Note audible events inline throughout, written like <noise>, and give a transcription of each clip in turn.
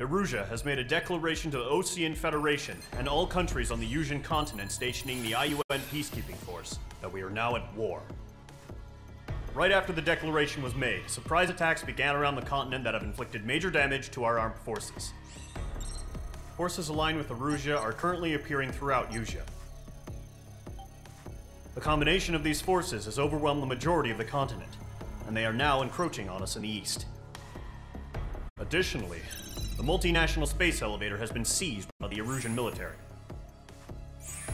Erusia has made a declaration to the Osean Federation and all countries on the Usean continent stationing the IUN peacekeeping force that we are now at war. Right after the declaration was made, surprise attacks began around the continent that have inflicted major damage to our armed forces. Forces aligned with Erusia are currently appearing throughout Usea. The combination of these forces has overwhelmed the majority of the continent, and they are now encroaching on us in the east. Additionally, the multinational space elevator has been seized by the Erusian military.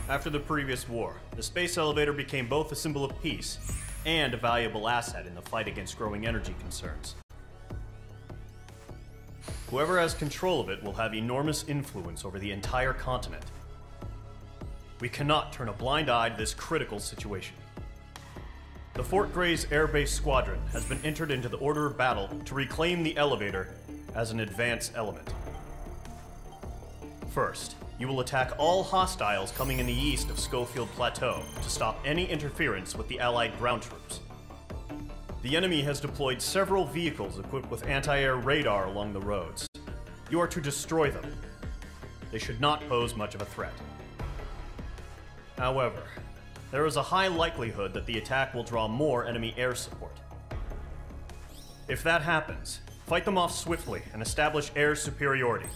After the previous war, the space elevator became both a symbol of peace and a valuable asset in the fight against growing energy concerns. Whoever has control of it will have enormous influence over the entire continent. We cannot turn a blind eye to this critical situation. The Fort Grays Air Base Squadron has been entered into the order of battle to reclaim the elevator as an advance element. First, you will attack all hostiles coming in the east of Schofield Plateau to stop any interference with the Allied ground troops. The enemy has deployed several vehicles equipped with anti-air radar along the roads. You are to destroy them. They should not pose much of a threat. However, there is a high likelihood that the attack will draw more enemy air support. If that happens, fight them off swiftly and establish air superiority.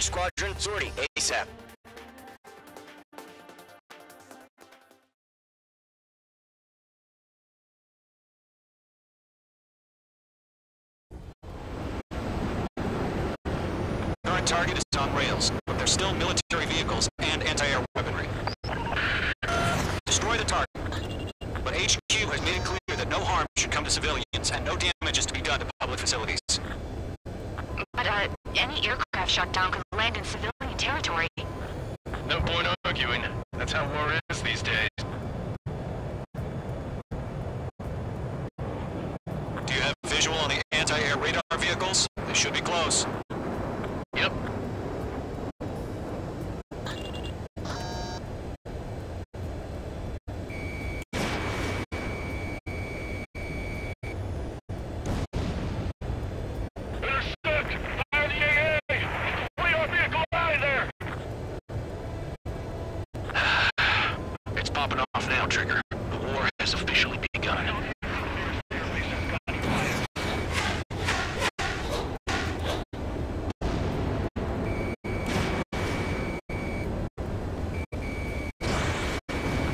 Squadron, sortie, ASAP. Target is on rails, but there's still military vehicles and anti-air weaponry. Destroy the target. But HQ has made it clear that no harm should come to civilians and no damage is to be done to public facilities. But, uh, any aircraft shot down could land in civilian territory. No point arguing. That's how war is these days. Do you have visual on the anti-air radar vehicles? They should be close. Yep. Intercept! Fire the AA! Complete our vehicle out of there! It's popping off now, Trigger. The war has officially begun.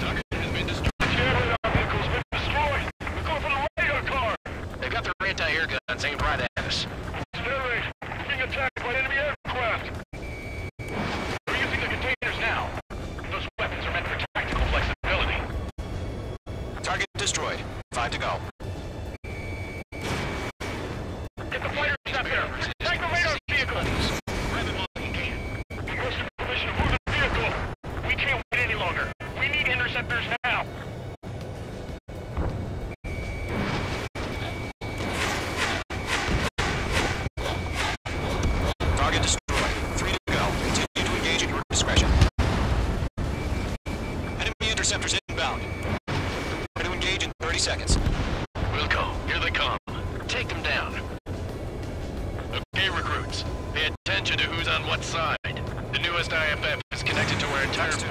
Target has been destroyed. The radar vehicle's been destroyed! We're going for the radar car! They got their anti-air guns aimed right at us. Sterling, being attacked by enemy aircraft! We're using the containers now. Those weapons are meant for tactical flexibility. Target Five to go. 30 seconds. Wilco, here they come. Take them down. Okay, recruits. Pay attention to who's on what side. The newest IFF is connected to our entire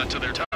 Uh, to their top.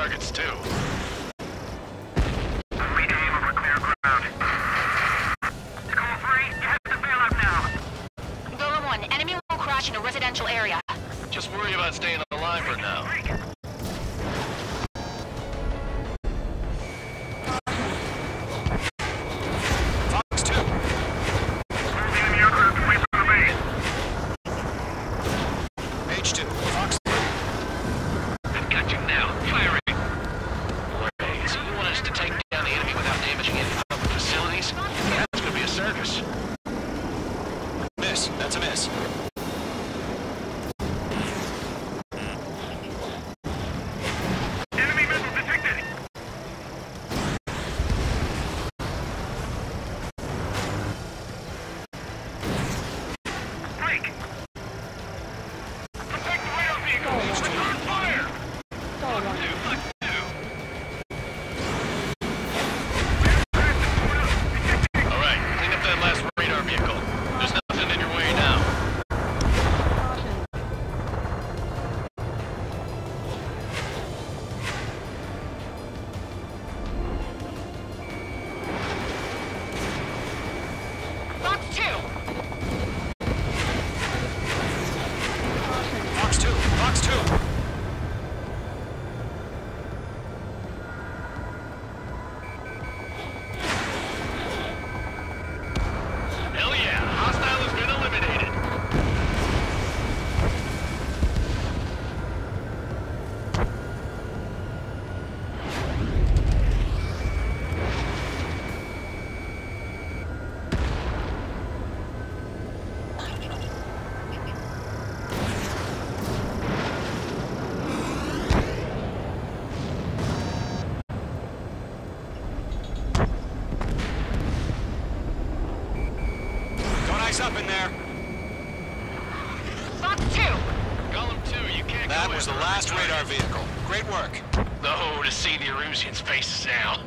See the Erusians' faces now.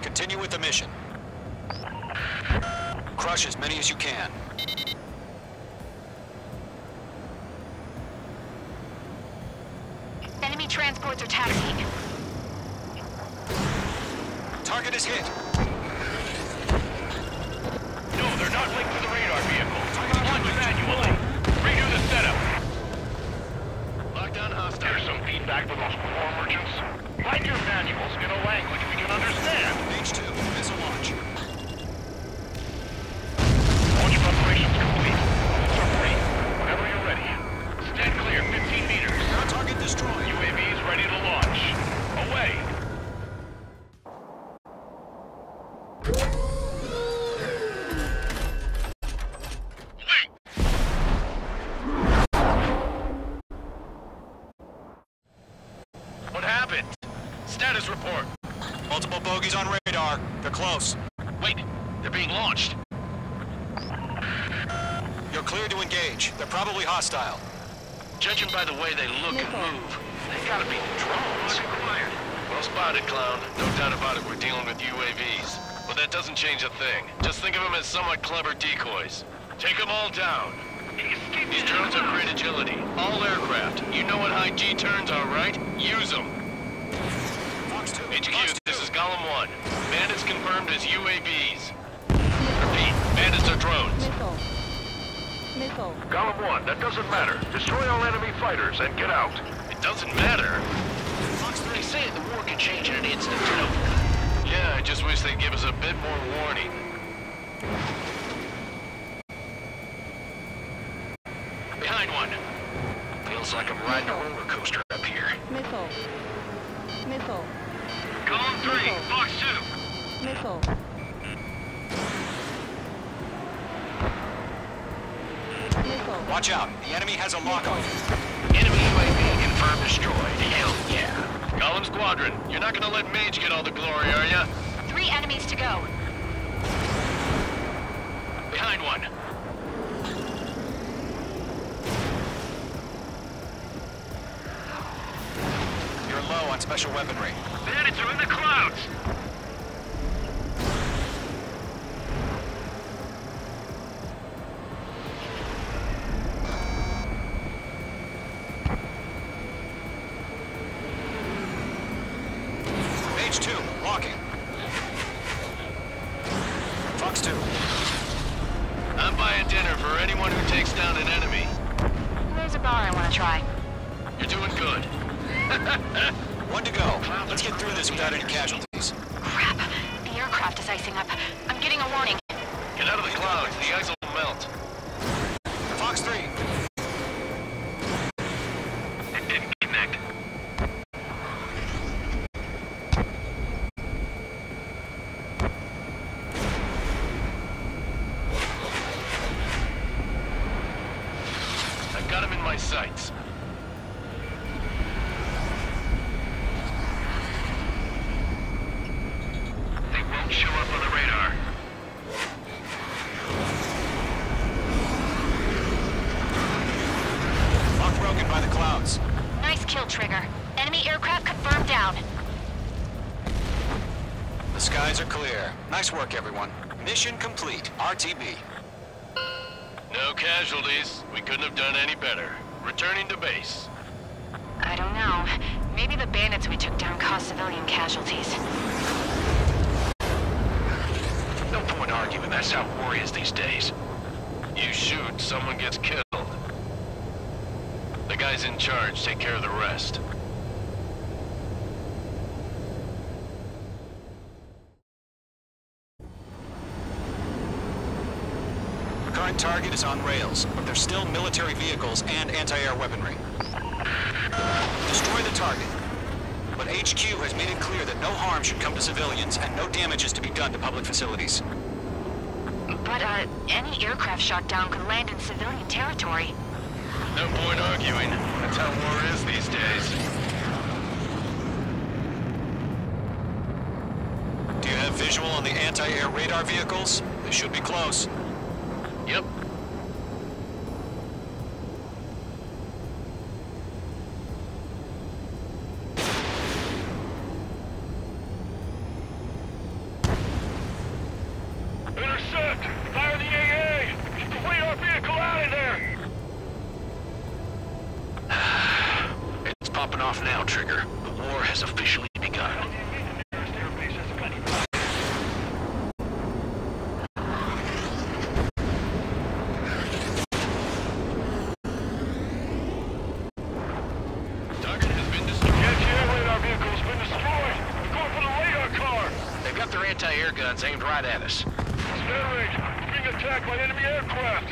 Continue with the mission. Crush as many as you can. Enemy transports are taxiing. Target is hit. No, they're not linked to the radar vehicle. Launch manually. Redo the setup. Lockdown hostile. Here's some feedback from those core merchants. Write your manuals in a language we can understand. H2, missile Multiple bogies on radar. They're close. Wait, they're being launched. You're clear to engage. They're probably hostile. Judging by the way they look and move, they gotta be drones. Well spotted, clown. No doubt about it, we're dealing with UAVs. But that doesn't change a thing. Just think of them as somewhat clever decoys. Take them all down. These drones have great agility. All aircraft. You know what high G turns are, right? Use them. Missile. Golem 1, that doesn't matter. Destroy all enemy fighters and get out. It doesn't matter. Fox 3. They say the war can change in an instant, you know? Yeah, I just wish they'd give us a bit more warning. Let Mage get all the glory, are ya? Three enemies to go. Behind one. You're low on special weaponry. Bandits are in the clouds. Mission complete. RTB. No casualties. We couldn't have done any better. Returning to base. I don't know. Maybe the bandits we took down caused civilian casualties. No point arguing. That's how war is these days. You shoot, someone gets killed. The guys in charge take care of the rest. Target is on rails, but there's still military vehicles and anti-air weaponry. Destroy the target. But HQ has made it clear that no harm should come to civilians and no damage is to be done to public facilities. But, uh, any aircraft shot down could land in civilian territory. No point arguing. That's how war is these days. Do you have visual on the anti-air radar vehicles? They should be close. Yep. Turn off now, Trigger. The war has officially begun. Target has been destroyed. Anti-air radar vehicle has been destroyed. We're going for the radar car. They've got their anti-air guns aimed right at us. Air raid. We're being attacked by enemy aircraft.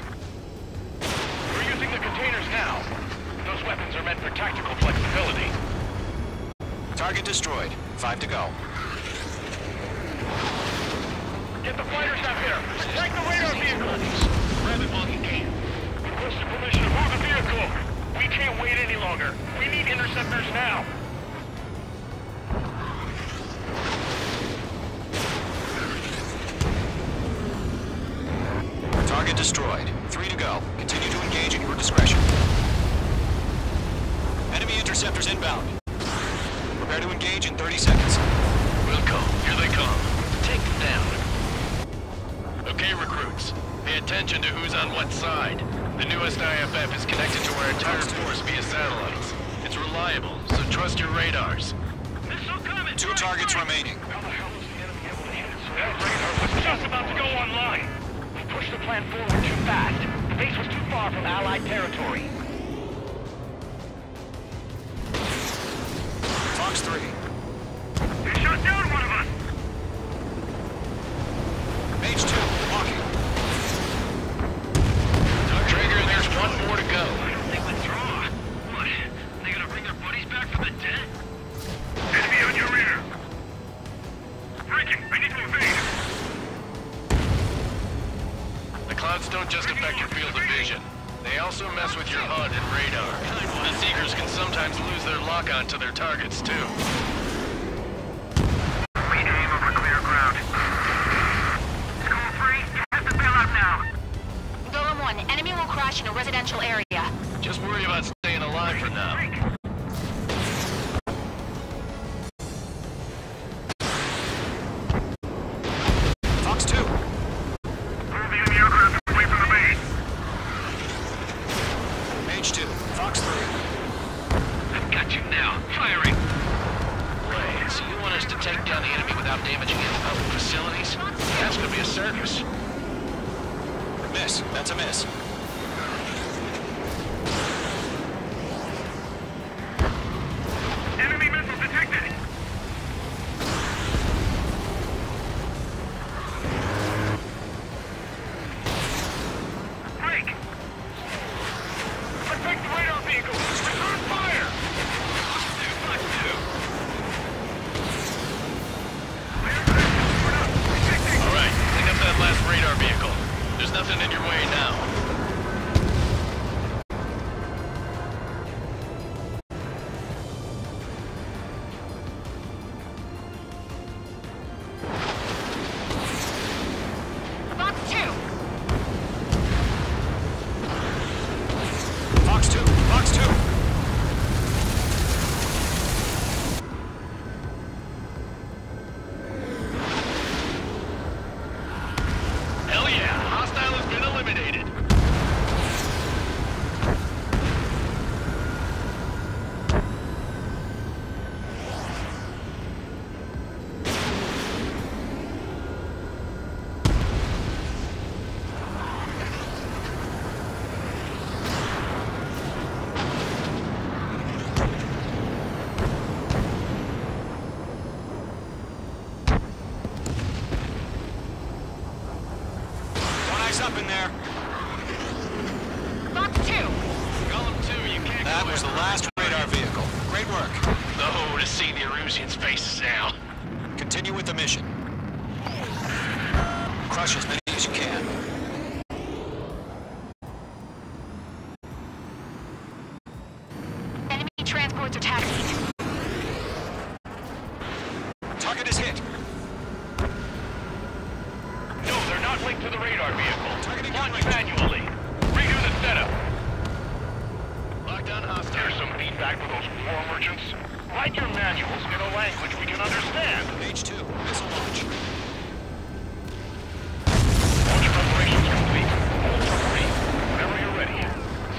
We're using the containers now. Those weapons are meant for tactical flexibility. Target destroyed. Five to go. Get the fighters out there. Attack the radar vehicle. Grab it while you can. Requested permission to move the vehicle. We can't wait any longer. We need interceptors now. Target destroyed. Three to go. Continue to engage at your discretion. Enemy interceptors inbound. Prepare to engage in 30 seconds. Wilco, here they come. Take them down. Okay, recruits. Pay attention to who's on what side. The newest IFF is connected to our entire force via satellites. It's reliable, so trust your radars. Two targets remaining. How the hell is the enemy able to hit us? That radar was just about to go online. Pushed the plan forward too fast. The base was too far from Allied territory. Fox 3. Also mess with your HUD and radar. The Seekers can sometimes lose their lock-on to their targets, too. Take down the enemy without damaging any public facilities? That's gonna be a circus. Miss. That's a miss. One up in there. Fox 2, Golem 2, you can't That go was the last radar vehicle. Great work. Oh, to see the Erusians' faces now. Continue with the mission. Crush as many as you can. enemy transports are taxiing. Target is hit. No, they're not linked to the radar vehicle. Targeting Launch linked. manually. Redo the setup. Lockdown hostile. Here's some feedback for those war merchants. Write your manuals in a language we can understand. Mage 2. Missile launch. Launch preparations complete. Hold for three. Whenever you're ready.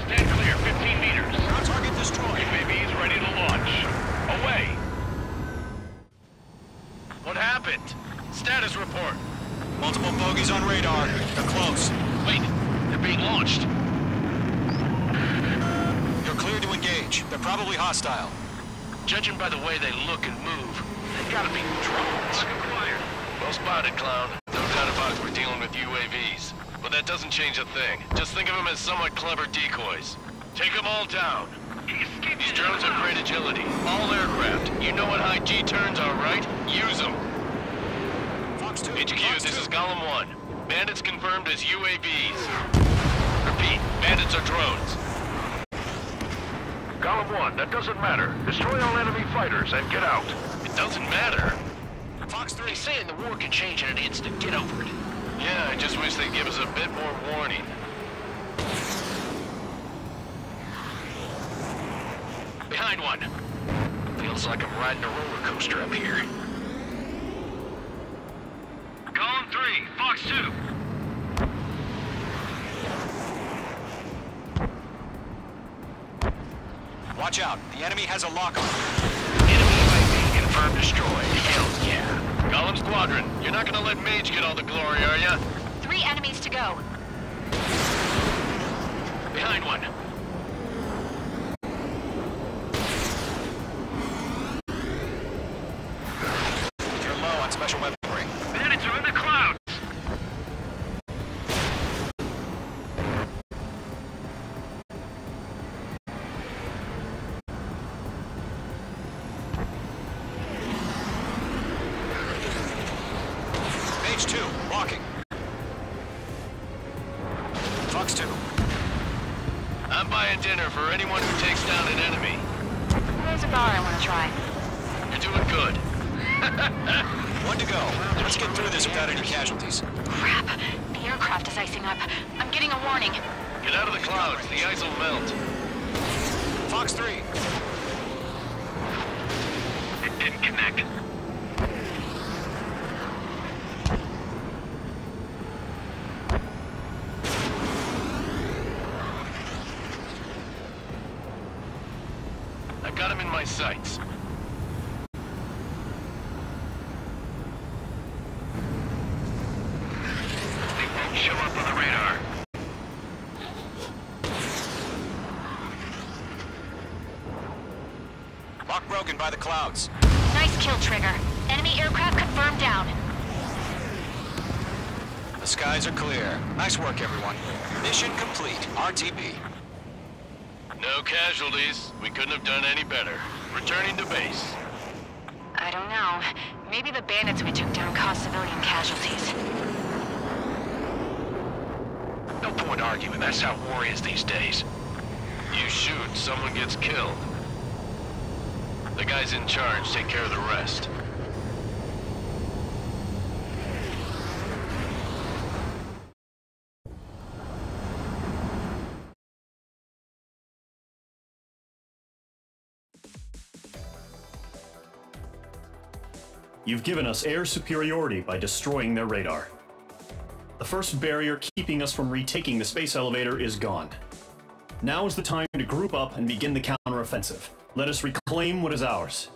Stand clear, 15 meters. Ground target destroyed. UAV is ready to launch. happened? Status report. Multiple bogeys on radar. They're close. Wait, they're being launched. You're clear to engage. They're probably hostile. Judging by the way they look and move, they gotta be drones. Well spotted, clown. No doubt about it, we're dealing with UAVs. But that doesn't change a thing. Just think of them as somewhat clever decoys. Take them all down. These drones have great agility. All aircraft. You know what high G turns are, right? Use them. Fox 2. HQ, Fox this 2. is Golem 1. Bandits confirmed as UAVs. Repeat, bandits are drones. Golem 1, that doesn't matter. Destroy all enemy fighters and get out. It doesn't matter. Fox 3. They saying the war can change in an instant. Get over it. Yeah, I just wish they'd give us a bit more warning. Behind one. Feels like I'm riding a roller coaster up here. Golem 3, Fox 2. Watch out. The enemy has a lock-on. Enemy UAV confirmed destroyed. Hell yeah. Golem Squadron, you're not gonna let Mage get all the glory, are ya? Three enemies to go. Behind one. Dinner for anyone who takes down an enemy. There's a bar I want to try. You're doing good. <laughs> One to go. Let's get through this without any casualties. Crap. The aircraft is icing up. I'm getting a warning. Get out of the clouds, the ice will melt. Fox 3. It didn't connect. I've got him in my sights. They won't show up on the radar. Lock broken by the clouds. Nice kill, Trigger. Enemy aircraft confirmed down. The skies are clear. Nice work, everyone. Mission complete. RTB. No casualties. We couldn't have done any better. Returning to base. I don't know. Maybe the bandits we took down caused civilian casualties. No point arguing. That's how war is these days. You shoot, someone gets killed. The guys in charge take care of the rest. You've given us air superiority by destroying their radar. The first barrier keeping us from retaking the space elevator is gone. Now is the time to group up and begin the counteroffensive. Let us reclaim what is ours.